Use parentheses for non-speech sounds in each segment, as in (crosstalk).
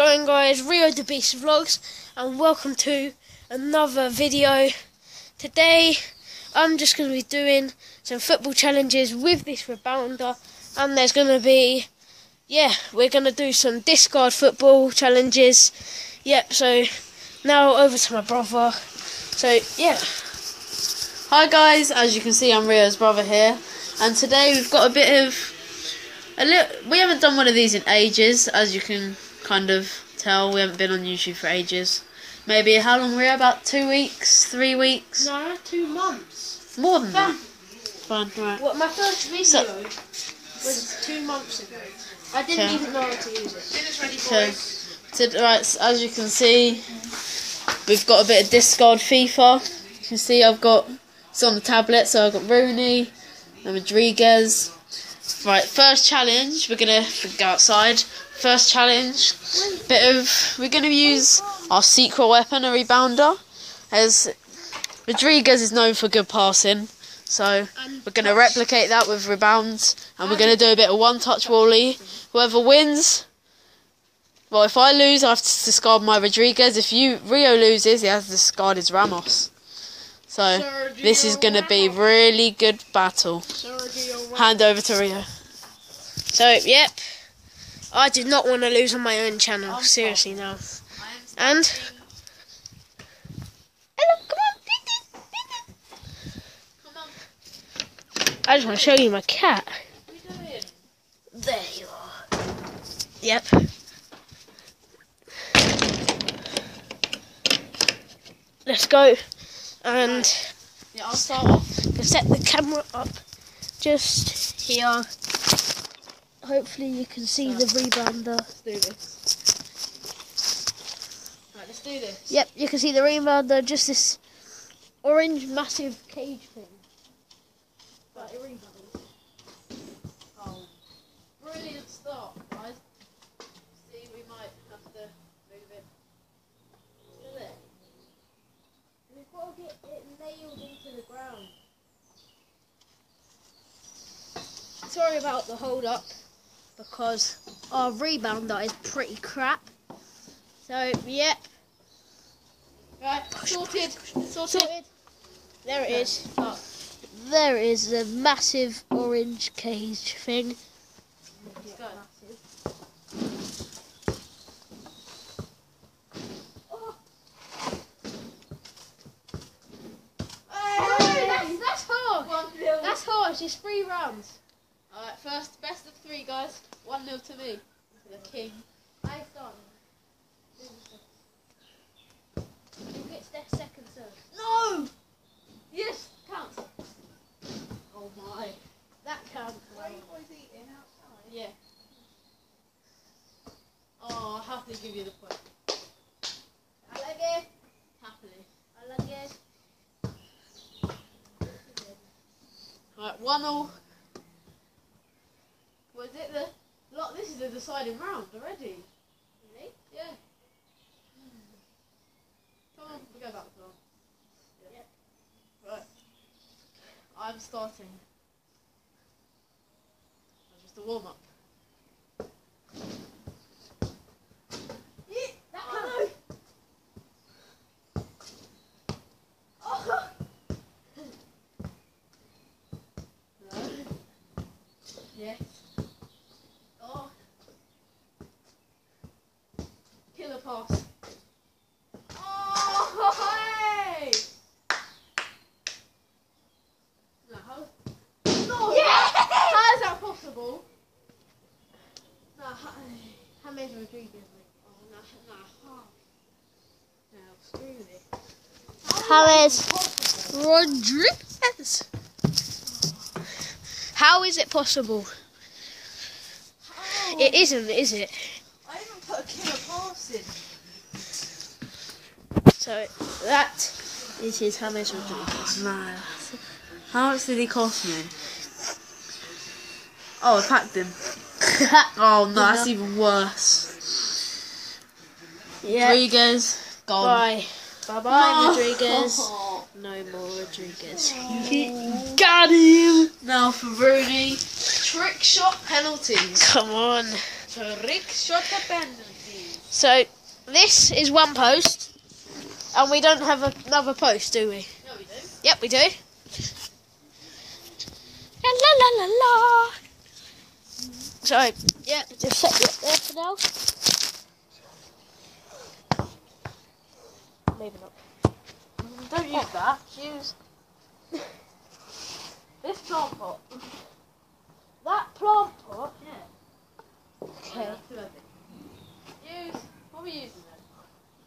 going guys, Rio the Beast Vlogs and welcome to another video. Today I'm just going to be doing some football challenges with this rebounder and there's going to be, yeah, we're going to do some discard football challenges. Yep, so now over to my brother. So yeah. Hi guys, as you can see I'm Rio's brother here and today we've got a bit of a little we haven't done one of these in ages as you can kind of tell we haven't been on YouTube for ages. Maybe how long were we? About two weeks, three weeks? No, two months. More than Fun. that. Fun, right. What my first video So- was two months ago. I didn't Okay. even know how to use it. So, to, right, so as you can see, we've got a bit of discard FIFA. You can see I've got it's on the tablet, so I've got Rooney and Rodriguez. Right, first challenge. We're gonna go outside. First challenge, bit of we're gonna use our secret weapon, a rebounder, as Rodriguez is known for good passing. So we're gonna replicate that with rebounds, and we're gonna do a bit of one-touch volley. Whoever wins, well, if I lose, I have to discard my Rodriguez. If you Rio loses, he has to discard his Ramos. So this is gonna be really good battle. Hand over to Rio. So, yep. I did not want to lose on my own channel. Oh, seriously, oh. now. And. Hello, come on. Come on. I just want to show you my cat. What are you doing? There you are. Yep. Let's go. And Yeah, I'll start off. set the camera up just here. Hopefully you can see the rebounder. Let's do this. Right, let's do this. Yep, you can see the rebounder, just this orange massive cage thing. But it rebounds. Oh, brilliant start, guys. See, we might have to move it. Still there. We've got to get it nailed into the ground. Sorry about the hold up because our rebounder is pretty crap. So, yep, Right, sorted. Sorted. sorted. There it is. Up. There is the massive orange cage thing. Let's go. Oh! Hey, that's, that's harsh. That's harsh. It's three rounds. Alright, first, best of three, guys. One nil to me. To the king. Nice on. Who gets their second serve? No! Yes, counts. Oh my. That counts. Yeah. Oh, I'll to give you the point. I like it. Happily. I like it. Alright, 1 0. Deciding round already. Really? Yeah. Come on, we go back to one. Yep. Right. I'm starting. Just a warm up. That counts. Oh. Yes. Oh. Killer pass. Oh, hey! No, how? No! Yes! How is that possible? No, how, James Rodriguez. oh, no, no, how? No, screw this. James Rodriguez. How is it possible? How? It isn't, is it? I even put a killer pass in. So that is his James Rodriguez. No. How much did he cost me? Oh, I packed him. (laughs) Oh no, that's even worse. yeah. Rodriguez, gone. Bye. Bye bye, No. Rodriguez. (laughs) No more Rodriguez. Got him! Now for Rooney. Trick shot penalties. Come on. Trick shot penalties. So this is one post, and we don't have another post, do we? No, we do. Yep, we do. La la la la la. So yeah, just set you up there for now. Maybe not. Don't use that. Use this plant pot. That plant pot. Yeah. Okay. Use what are we using then?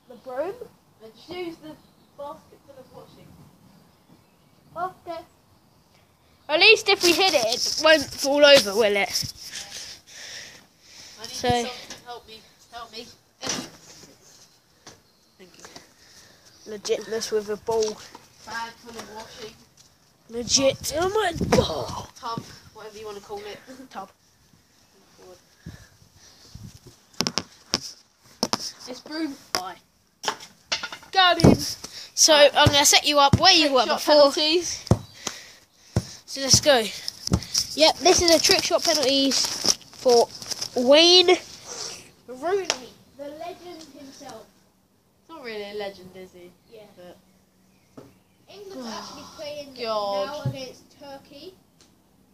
The broom. And just use the basket full of washing. Okay. At least if we hit it, it won't fall over, will it? I need So- someone to help me. Help me. Thank you. Legitness with a ball. Bag full of washing. Legit. Oh my god. Tub, whatever you want to call it. (laughs) Tub. Forward. It's broom. Bye. Him. So I'm gonna set you up where you were before. penalties. So let's go. Yep, this is a trick shot penalties for Wayne Rooney, the legend himself. It's not really a legend, is he? Yeah. But England's actually (sighs) playing God. now against Turkey.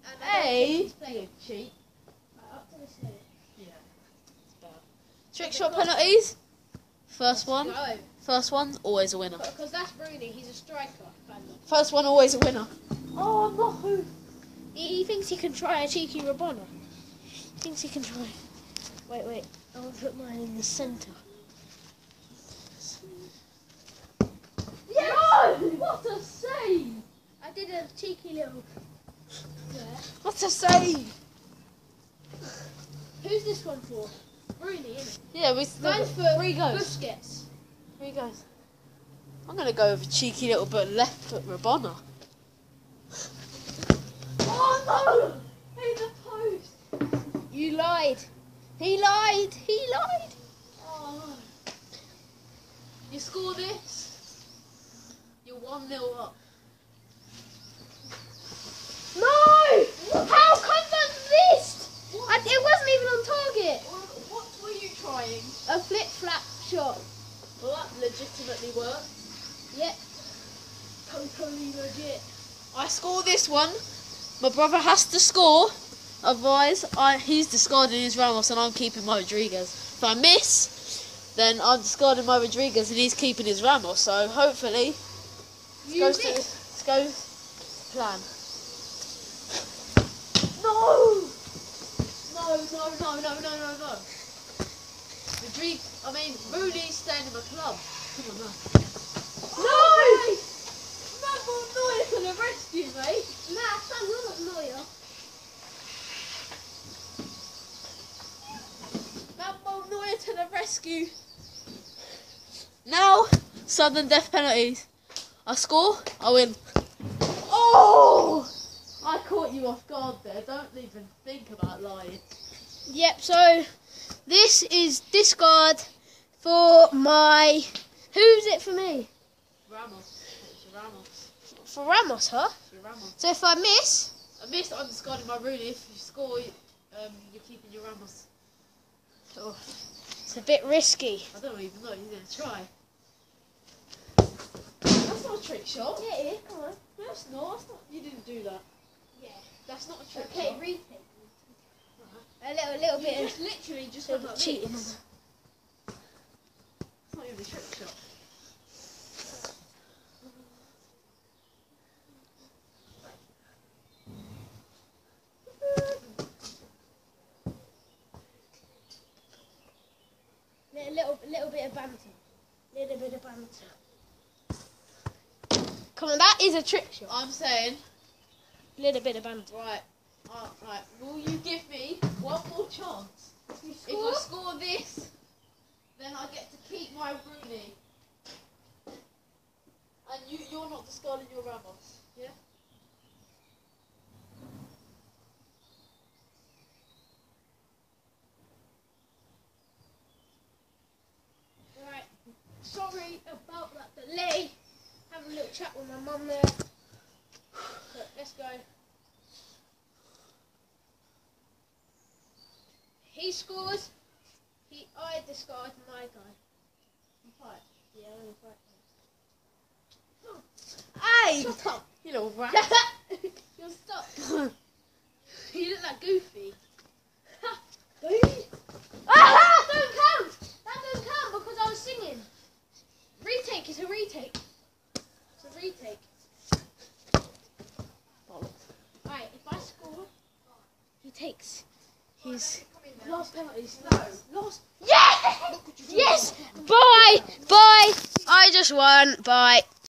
And Hey. you cheat. right up to this minute. Yeah. It's bad. Trick shot penalties. First one. Go. First one, always a winner. Because that's Rooney, he's a striker. First one, always a winner. Oh no! He, he thinks he can try a cheeky Rabona. He thinks he can try. Wait, wait. I will put mine in the centre. No! What a save! I did a cheeky little. What a save! Who's this one for? Rooney, isn't it? Yeah, we still Mine's for three goes. Busquets. Three goes. I'm gonna go with a cheeky little bit left foot Rabona. Oh no! He's a post. You lied. He lied. He lied. Oh no! You score this. You're one 0 up. No! How come that missed? I, it wasn't even on target. What were you trying? A flip flap shot. Well, that legitimately worked. Yep. Totally legit. I score this one. My brother has to score. Otherwise, I, he's discarding his Ramos and I'm keeping my Rodriguez. If I miss, then I'm discarding my Rodriguez and he's keeping his Ramos. So hopefully, it You goes to, missed. it goes plan. No! No, no, no, no, no, no, no. I mean, Rooney's staying in my club. Come on now. No! Manuel Neuer to the rescue, mate. Nah, son, you're not. Manuel Neuer to the rescue. Now, sudden death penalties. I score, I win. Oh! I caught you off guard there. Don't even think about lying. Yep, so this is discard for my. Who's it for me? Ramos. It's Ramos. For Ramos, huh? It's your Ramos. So if I miss, I missed. I'm discarding my Rooney. If you score, um, you're keeping your Ramos. oh, it's a bit risky. I don't even know. You're gonna try. That's not a trick shot. Yeah, it is. Come on. No, it's not. That's not. You didn't do that. Yeah. That's not a trick Okay, shot. retake. A little, little bit of literally just bit went of like cheating. It's not even a trick shot. Little, little, little bit of banter. Little bit of banter. Come on, that is a trick shot. I'm saying, Little bit of banter. right, uh, right. Will you give me one more chance? If I score this, then I get to keep my Rooney. And you, you're not discarding your Ramos, yeah? Right. Sorry about that delay. Having a little chat with my mum there. But let's go. He scores. He eyed I discard my guy. Yeah, I'm (gasps) Hey! Shut up. You little rat. (laughs) You'll stop. you look like Goofy. (laughs) Ah, don't count.